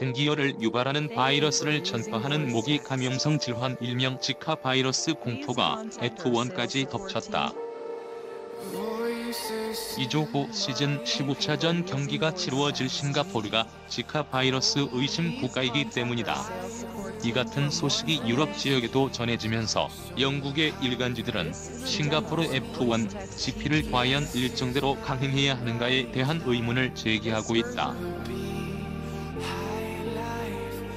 등기혈을 유발하는 바이러스를 전파하는 모기 감염성 질환 일명 지카 바이러스 공포가 F1까지 덮쳤다. 2조 후 시즌 15차전 경기가 치루어질 싱가포르가 지카 바이러스 의심 국가이기 때문이다. 이 같은 소식이 유럽 지역에도 전해지면서 영국의 일간지들은 싱가포르 F1 GP를 과연 일정대로 강행해야 하는가에 대한 의문을 제기하고 있다.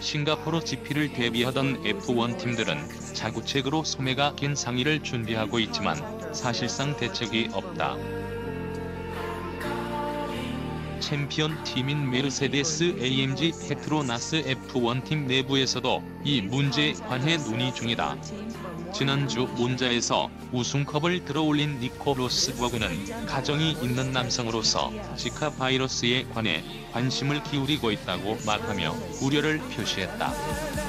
싱가포르 GP를 대비하던 F1 팀들은 자구책으로 소매가 긴 상의를 준비하고 있지만 사실상 대책이 없다. 챔피언 팀인 메르세데스 AMG 페트로나스 F1 팀 내부에서도 이 문제에 관해 논의 중이다. 지난주 몬자에서 우승컵을 들어올린 니코 로스버그는 가정이 있는 남성으로서 지카 바이러스에 관해 관심을 기울이고 있다고 말하며 우려를 표시했다.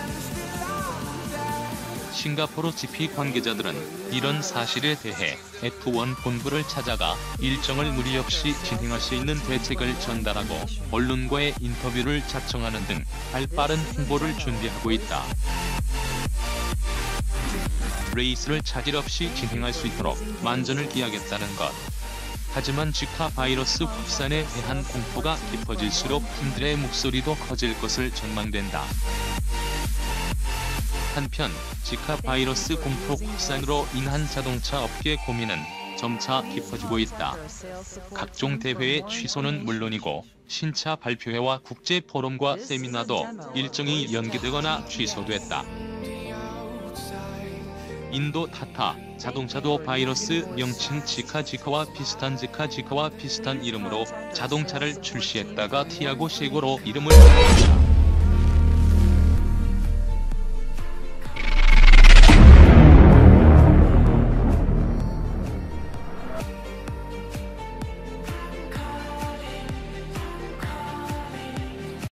싱가포르 GP 관계자들은 이런 사실에 대해 F1 본부를 찾아가 일정을 무리 없이 진행할 수 있는 대책을 전달하고 언론과의 인터뷰를 자청하는 등 발빠른 홍보를 준비하고 있다. 레이스를 차질 없이 진행할 수 있도록 만전을 기하겠다는 것. 하지만 지카 바이러스 확산에 대한 공포가 깊어질수록 팀들의 목소리도 커질 것을 전망된다. 한편 지카 바이러스 공포 확산으로 인한 자동차 업계 고민은 점차 깊어지고 있다. 각종 대회의 취소는 물론이고 신차 발표회와 국제 포럼과 세미나도 일정이 연기되거나 취소됐다. 인도 타타 자동차도 바이러스 명칭 지카지카와 비슷한 지카지카와 비슷한 이름으로 자동차를 출시했다가 티아고 시고로 이름을 바꿨다.